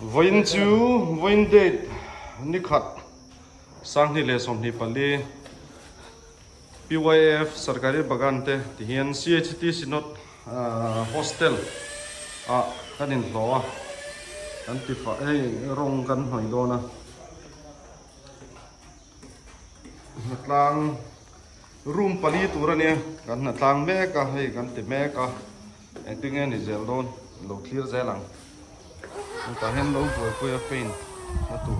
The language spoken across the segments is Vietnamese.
voin chu voin date ni khat sang ni le som ni pali PYF sarkari bagan te tihian CHT sinot à, hostel. A kanin hloa kan ti fa ei rong kan hoi do na tlang room pali tura ne kan na tlang me ka hei kan ti me ka en tinge ni zel don lo clear zelang ta hen lo pui pui a pain na tu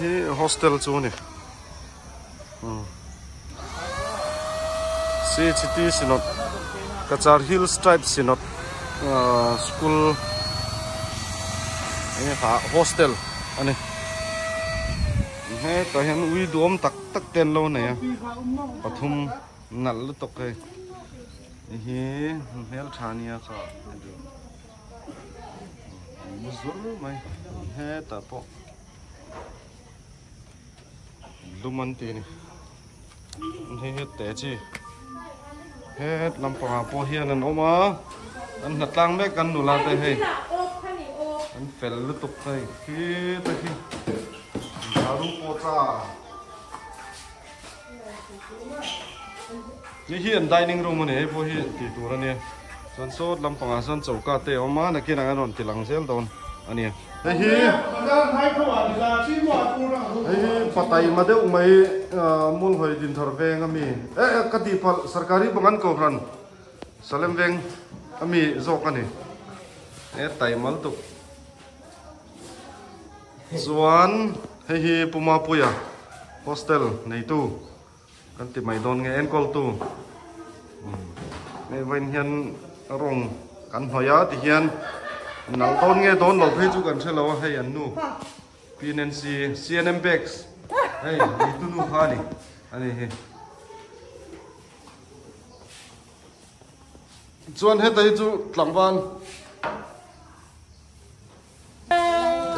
hi hostel chu ni CHT sinot Kachar Hill Stripe sinot school ini ha hostel ani he ta hen ui dom tak tak ten lo ne pathum nal tok ke hi hel thania kha muzur mai he ta po luman ti ni he he te chi he lam pa po hian an oma an na tlang me kan nu la te he an fel lu tuk kai ki ta hi daru po cha ni hi an dining room này, po hi ti tu ra ne son so tê ôm á là te oma anh ki thì an xéo tilang sel don ani hi hi patai ma deuh mai mul hoi din thar veng ami e ka ti pal sarkari bangan ko ran salem veng ami zok ani e tai mal tu zuan hei hi puma puya. Hostel nei tu. Kan ti mai don nge en kol tu. Ừ. Ne wen hian rong kan hoya ti hian nal ton nghe ton lo phe chu kan se lo hay an nu PNC CNM Bex hey ni tu nu kha ni ani he chuan he tai chu tlangwan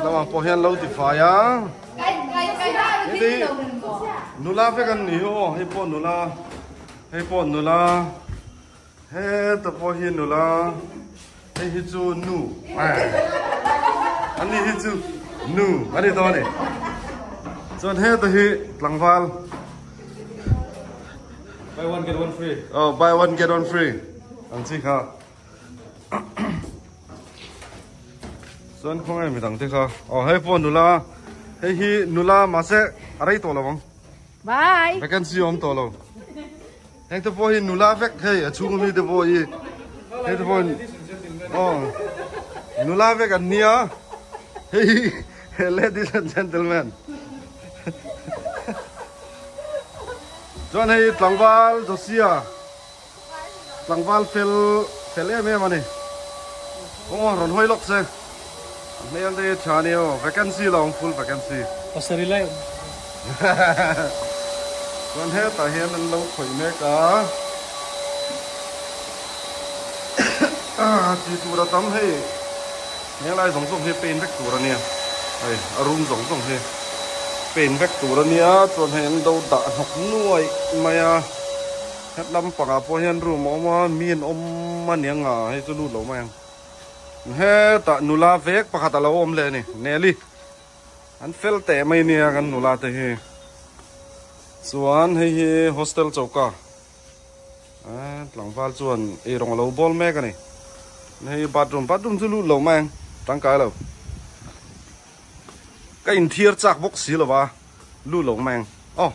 lawa po hian lo ti fa ya đi nula kan ni ho he po nula he po nula he to po hi nula Hey, hi chu nu. Anh đi hi chu nu. Anh đi to này. Chọn hết từ hi Langwal. Buy one get one free. Oh, buy one get one free. Anh chị ha. Chọn không ai mình đăng thế ha. Oh, hey phone nula. Hey hi nula mà sẽ ở đây to là không? Bye. Vacancy om to lo. Hey, tôi voi nula vek hey, chung mi tôi voi. Hey, tôi voi Oh, nula vek ania. Hey, ladies and gentlemen. John hey tlangwal Josia. Tlangwal fel fel em em ani. Oh, ron hoi lok se. Mấy anh đây chả nhiều vacancy là full vacancy. Pasari lai. John hết tại hiện anh lâu khỏe mẹ cả. จีตุระตัมเฮเนี่ยไรสองส่งเฮเป็นแฟกตัวเนี่ยไออารมณ์สงส่งเฮเป็นแฟกตัวเนี่ยส่วนเห็นเราด่าหกน่วยมาฮัดลำปากพอเห็นรู้มองว่ามีนอมมันยังไงให้สนุดเราไหมเฮตะนุลาเฟกปากตะเราอมเลยนี่เนลี่อันเฟลแต่ไม่เนี่ยกันนุลาแต่เฮส่วนเฮเฮโฮสเทลจบก็หลังฟ้าส่วนเอรองเราบอลแม่กันนี่ này, bathroom bathroom chu lu lo mang tang cái lo cái in thier chak bốc xí lo ba. Lu lo mang oh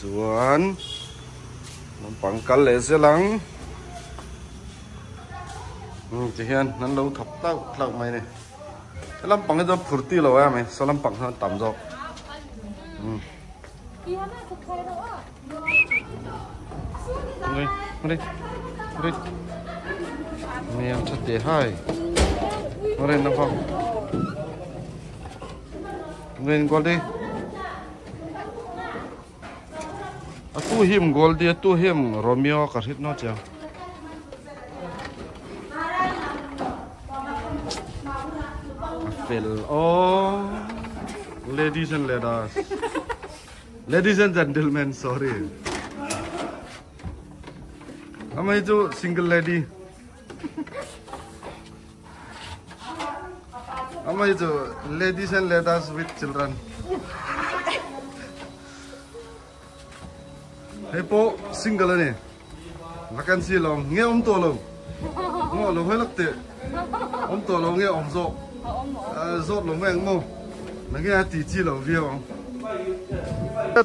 chuan nó bằng cá lệ xe lắng ừ chị hiền, nó lâu thọc tao, lâu mày này. Cái lâm bằng cái đó phur ti lâu em mày? Sao lâm bằng nó tầm rồi? Ừ. Đi. Đi. Đi mèo thật để hai. Nó lên nó không lên qua đi à phụ tu him. Goldie tu him romeo ka hit no cha fel oh ladies and ladies. Ladies and gentlemen, sorry. Amai chu single lady amai chu ladies and ladies with children. Hey po single ni. vacancy long. Nghe om to long ngõ lo hơi lắc tệ. Om to long nghe om zo zot nghe ông à, mo. Na nghe ti chi long vi ông.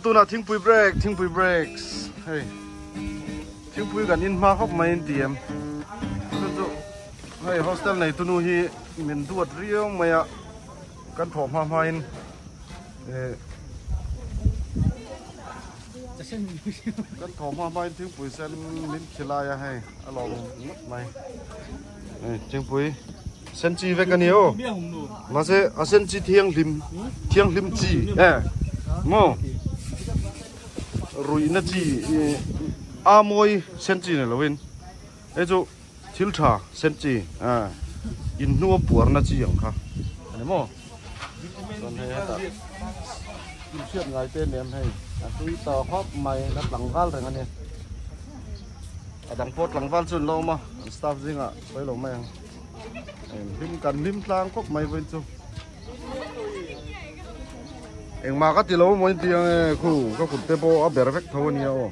Tu na thing pui break thing pui breaks. Hey. Thing pui กัน in ma hop mai in tu hey, hostel này tu nu hi mình ruột riêng mày ạ. Căn thom hoa hoa in căn kan hoa hoa in tiếng bụi sen lên kia lai à hay à along mất mày. Tiếng bụi sen chi với cái nhiều mà sẽ à sen chi thiêng lim thiêng lim chi à, mò rồi nó chi a môi sen chi này là bên ấy chỗ thiếu trà sen chi à in nua bùa nó chi giống kha. Anh mo? Còn hay hết in xuyên ngay tên em hay à tôi tờ khóc mày nó lằng val rồi anh em à đằng phốt lằng val xuân lâu mà staff riêng ạ với lâu mày em lim cần lim lang khóc mày với chung em mà cái lâu mới tiếng khu có cụt tê bộ ở bể vách thôi nhiều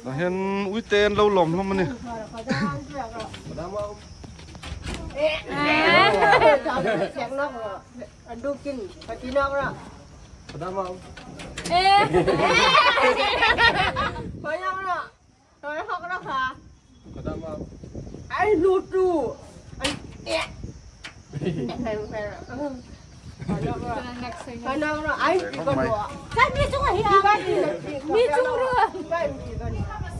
เราเห็นอุ้ยเตนเราหล่มแล้วมันเนี่เสียงนกอันดูกินปฏินกละปดามองเอ๊ะปยังละตอนนี้เขอก็รักษาปดามองไอ้ลูดูอันเอ๊ะ đùa. Kan mi chung hi Đi bắt đi. Mi chung rửa. Đi bắt đi con.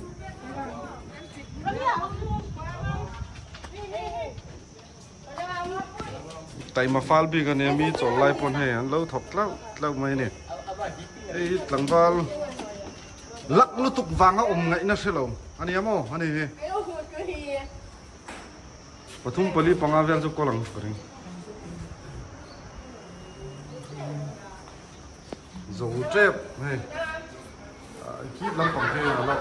tại mà phal bi cái này mi chỗ lại pon hay lâu thọc lâu lâu mấy nè ấy lần vào lắc nó tục vàng nó ôm ngậy nó sẽ lồng anh em ô anh em và thung hụt cái gì? pathum pali pangavel chu kolang kring dấu chép. Này. À, kíp lắm phòng kia là lâu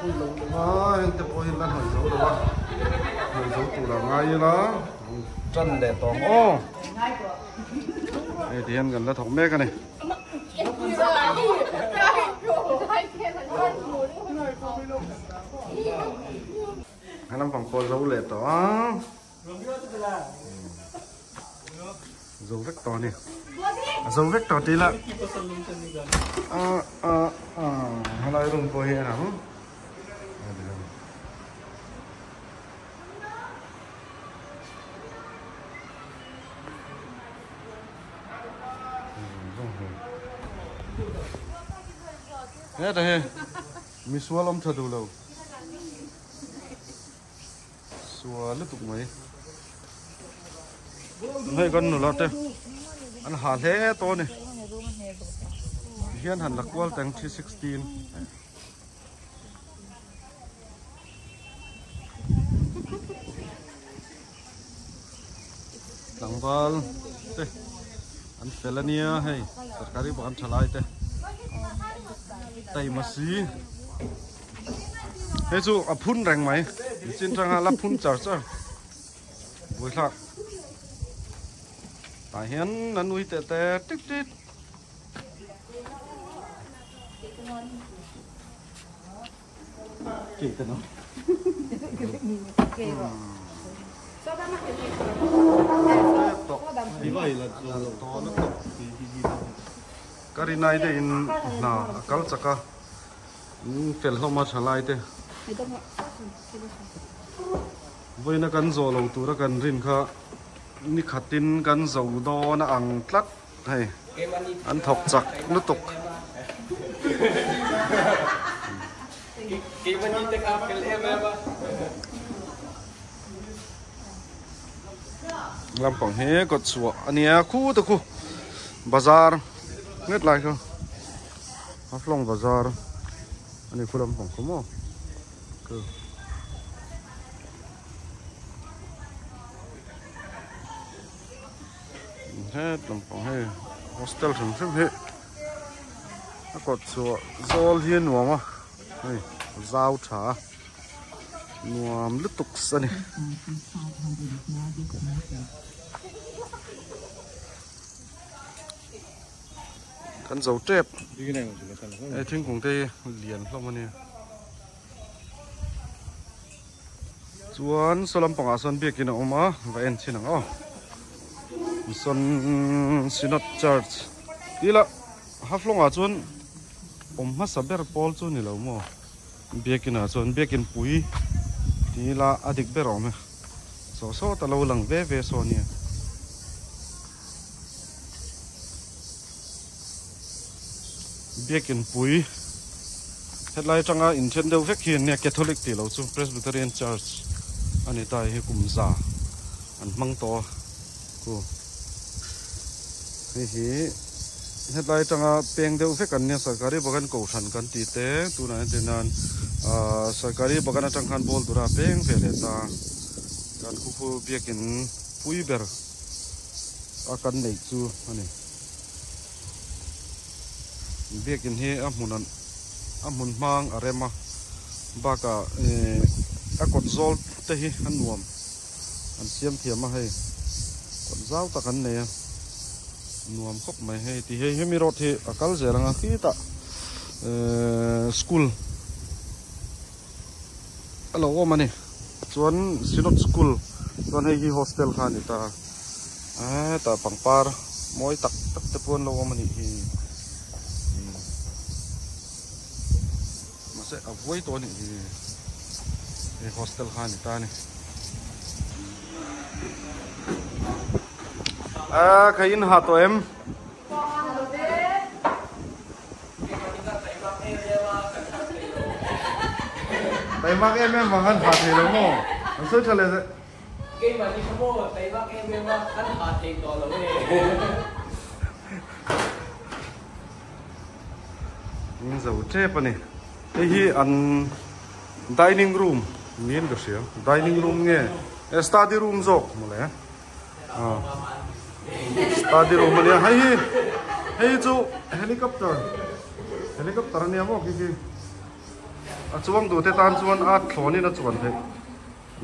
không lâu quá anh tập bơi lên hỏi dấu được không? hỏi dấu tủ là ngay đó chân để tỏng ô đây thì em gần là thọc mét cái này. Hai năm phòng cô dấu lệ tỏ. Ừ. Dấu rất to này dấu vết to tí là à à à hắn nói dùng cô hiện hả Thế đây, mi xua lắm thật đủ lâu. Xua lúc tục mấy. Này con nụ lọt đây. Anh hà thế to này. Hiện hẳn là qual tầng 316. Đằng vào. Đây. Anh Felania hay. Tất cả đi bọn anh trả lại đây. tay mà xí thế chú à phun rành mày xin rằng là phun chở chở vui lạc tại hiến là nuôi tệ tệ tích tích chỉ tên nó. Vì vậy là to nó tộc cái này thì in na kal chaka fel homa chalai te với nó cần zo lo tu ra cần rin kha ni khatin kan zo do na ang tlat hay an thọc chak nó tục làm bằng he got anh ania khu to khu. Bazar. Ngất lại không hấp long bazar. Anh ấy làm phòng không cơ hết làm phòng hay. Hostel thằng sắp hết nó có chỗ do liên nữa mà này rau trà nuông liên tục sân này. Thân dấu trẹp Ê, trên cùng tê liền không anh em. Chuan solam panga son bia kina oma va en chinang oh o son sinot church tila haflong a chun om ha saber pol chu ni lo mo bia kin a chun bia kin pui. Tila adik ber om so so ta lo lang ve ve so ni bia kin pui. Headline tanga in chen deuh vek hi ne catholic ti lo chu presbyterian church. Ani tai hi kum za an mang to ku hi hi headline tanga peng deuh vek an ne sarkari bagan ko than kan ti te tu na te nan a sarkari bagan atang khan bol dura peng fe le ta. Kan khu khu biakin pui ber a kan nei chu ani biakin hi a hmunan a hmun hmang a rema baka eh, a kot zol te hi an nuam an siam thiam a hei kot zau ta an nei nuam khop mai he ti he hemi rot he akal zeranga khi ta e, school. Alo o mani chuan sinop school. Chuan hei hi hostel khan ni ta. A, ta pangpar. Moi tak tak te pon lo mani hi. Hmm. Ma avoid to ni hi hostel khan ni ta ni à cái in hạt tụi em. Tay mắc em em bằng ăn hạt thì đúng không? Nó sốt cho lên đấy. Cái mà đi mua tay bắt em em cắn hạt thì còn là cái nhưng dầu chép này đây hi an dining room. Miền cái gì dining room nghe. Study room zo một lẽ. À tadi rumah dia hai hai itu helikopter helikopter ni apa kiki acuan tu teh tan acuan at thoni na acuan teh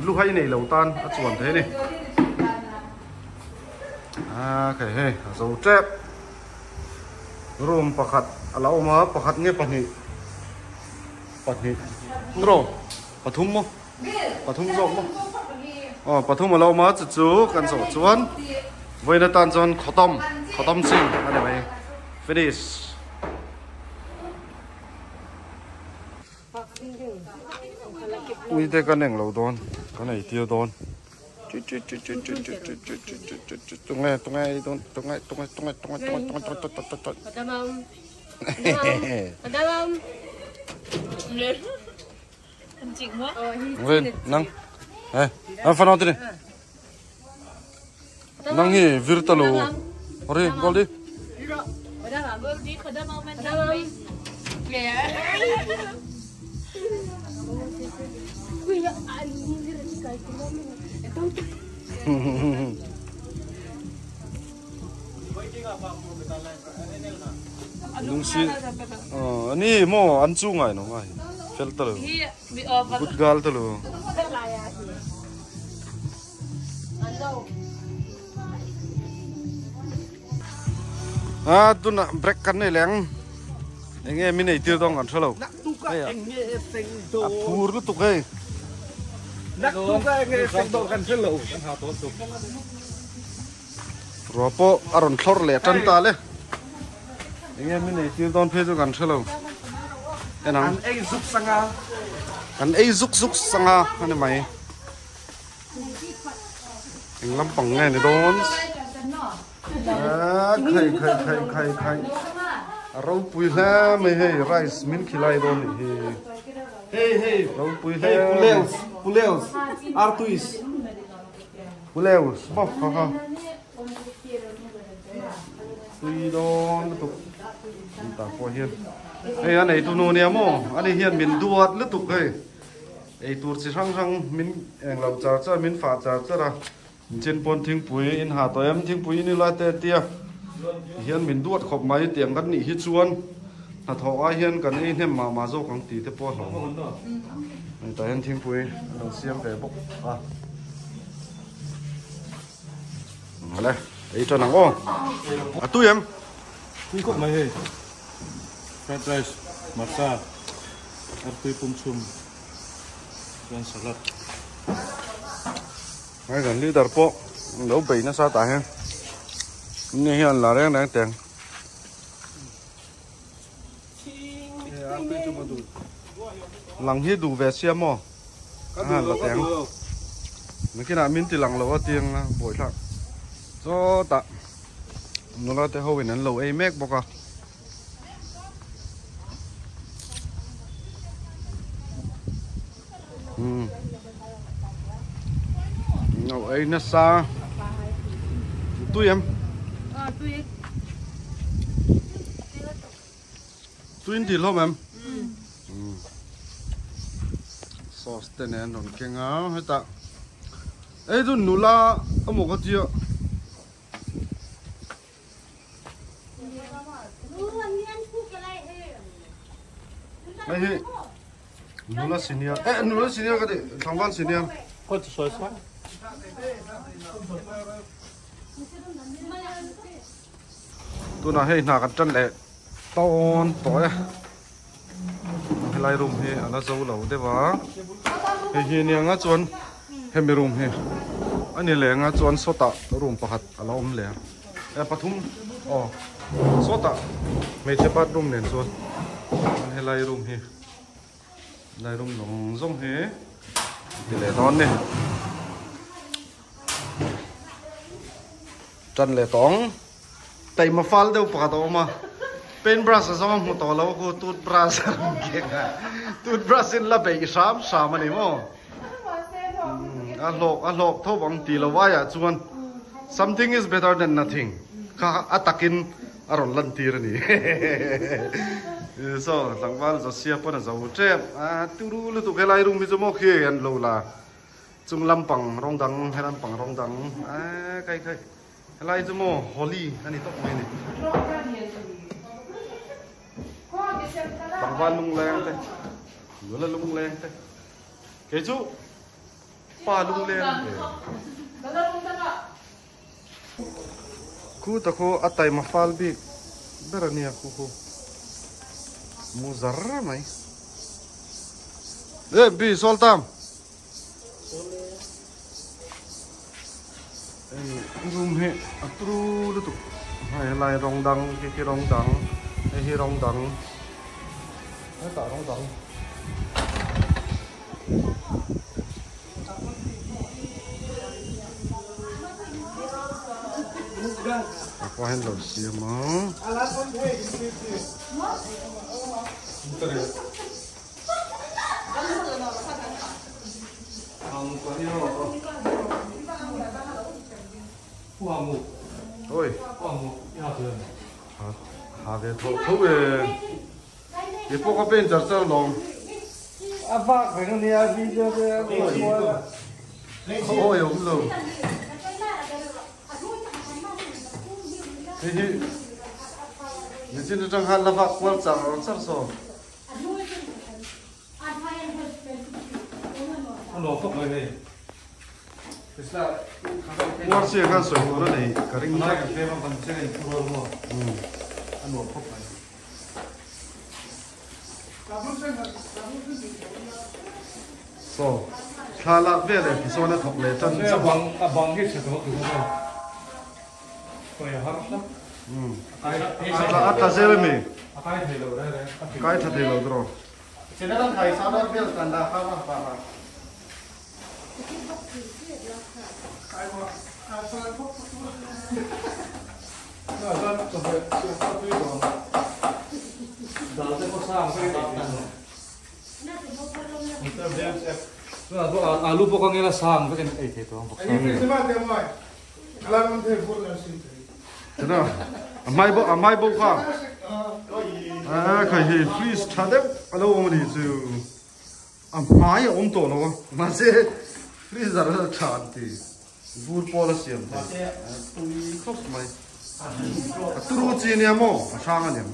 lu hai nei lau tan acuan teh ni okay hey so trap room pakat alau ma pakat ni pani pani ngro pathum mo pathum jok mo อ๋อปฐุมเรามาจุดจุกันสดชวน với nó toàn chuan khó tan khó khotom sinh sing để mày finish ui thế con này lâu đón con này tiêu don tung ngay tung ngay tung tung ngay tung ngay tung ngay tung ngay tung ngay tung ngay tung ngay tung ngay tung Ada mam. Ada mam. Anh chị quá. Oh, hi. ngay Nangi virtalo. Ore goldi. Padalam. Goldi pada moment dalam. Ya. Kuya Nungsi. Oh, à tu nặng break cắn này lén. Anh nghe mình này tiêu tông còn sao lâu? Phur cái tục ấy nặng tu cái à? nghe sinh đồ à, gần sao lâu. Rồi po aron thor lẹ chân ta lẹ anh nghe mình này tiêu tông phê cho gần sao lâu. Anh ăn ấy giúp sang à. Anh ấy giúp giúp sang à. Anh mày. Anh lắm bằng nghe này đó à khay khay khay khay khay rau pui la mày hey rice min khilai don hey hey hey rau pui la puleus puleus artuis puleus bóc ha ha pui don tục ta qua hiên đây anh ấy tu nô nè mò anh ấy hiên mình đuột lướt tục đây ấy tu chỉ sang mình làm chả chả mình phá chả chả ra chen pon thing pui in hà tòa em thing pui ni la tê tia hiền mình duat khop máy tiang gắt nị hít chuan na thọ ai hiền cần in hnem mà mà zo kang tí thế po lo ai em hian thing pui xem siam bốc à? a Vale, ấy cho nắng ô. À tôi em. Kui kok mai hề Fried rice, masa, arti pum sum, dan salad. Ngay gần đi đợt po. Nấu bì nó sao tại ha. Như hiện là đang đang tiền. Lăng hi đủ về xem mò. À là tiền. Mấy cái nào mình thì lăng lâu tiền bồi lặng. Do tạ. Nó là tới hậu bên lâu ấy mét bọc à. Ừ. Ấy nó xa. Tôi em. Ờ, Tôi thì lắm em. Ừ. Sauce tên này nó cái ngáo hết ta Ê tôi nụ la Ông một cái gì ạ Ê hê. Nụ la xin nha Ê nụ la xin nha cái gì? Thằng văn xin nha Kau tu soy soy tu na hei na kan chan le ton toy hay lai room he anh zo lo đấy vả hay hiền nhà ngã chuan hay mi room he ani le anga ngã chuan số room pakhat ala à, om le e pathum o sota me che pat room nen chuan anh hay lai room he lai room long zong he le don ne จันเลยตองแต่มาฟัลเดียวปะตัวมาเป็นบรัสสมมุตโลกูตูดบรัสเก่งอะตูดบรัสินละเบยสามสามอันนี้มั้งอะหลอกอะหลอกทบังตีละวายอะชวน something is better than nothing ข้าอัตักินอรมณ์ลันตีรนี่ so หลังวันจะเสียปนจะหัวเจ็บอะตูรู้ลุตุกเฮลัยรุมมิจมอกเฮียนโลละจุงลำปังรองดังเฮลันปังรองดังอะใครใคร mai ni bằng van lung lên thế vừa là lung lên thế cái chú pa lung lên ku ta ko atay ma fal bi dara niya ku ko mu zarra mai eh bi soltam room he atru lu tu hai lai rong dang ke ke rong dang he he rong dang nó tạo rong dang qua hen lẩu xìa mà Ang Puamu, ôi. Puamu, ya tu. hà hà cái thổ thổ về. Cái phố có bên chợ sơ lòng À vác phải nó nia video thế, ôi. ông lồng thế thì mình xin cho hắn là vạc quan trọng sắp sổ Ano kok mai ni? Bisa. quan xe khăn sổ của nó này cả ring Mana rắc kan memang kan saya keluar mo. ừ Ano kok mai? so thà lạc về này thì so nó thọc lệ chân Saya chân abang abang ke satu tu mo. Kau ya harap lah. ừ Ai là ắt là dễ mi Akai hello dah dah. cái thật thì lâu rồi Sila lang tayo sa mga bills na nakama pa pa. Nah, dah tu siapa tu itu. Dah tu pasang saya. Kita dia siap. Nah, tu alu pokoknya lah sang tu kan eh itu. thế nào à mai bộ à mai bộ không à cái hi freeze thà đấy alo mà đi chứ à máy ôm tổ nó mà sẽ freezer nó chán thì vui bỏ là xiêm tôi khóc mày turu chi ni mo sang anh em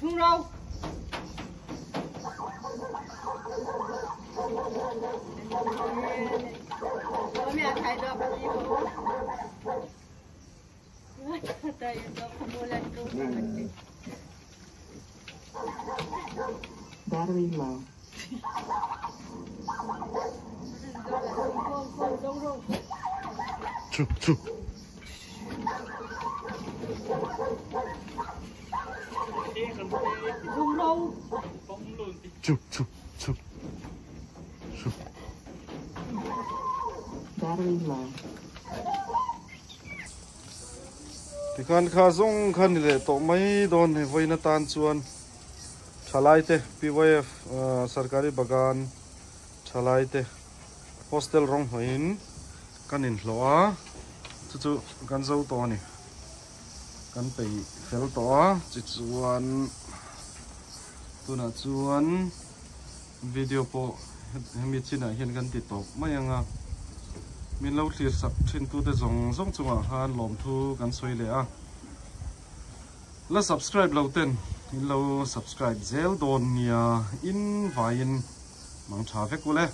Thung. Bố mẹ thấy được cái gì không? Đây, nó không mua lần tôi. Battery low. chu Thung râu. chu chu chu Battery low. thì con kha zong khan ni le to mai don he voina tan chuan chalaite te uh, sarkari bagan chalaite hostel rong hoin kanin hloa chu chu kan zo to ni kan pei fel to chi chuan tuna chuan video po hemi china hian kan ti top mai anga min lo thlir sak thin tu te zong zong chunga han lom thu kan soi le a la subscribe lo ten hello subscribe zel don nia in vain mang tha ve kule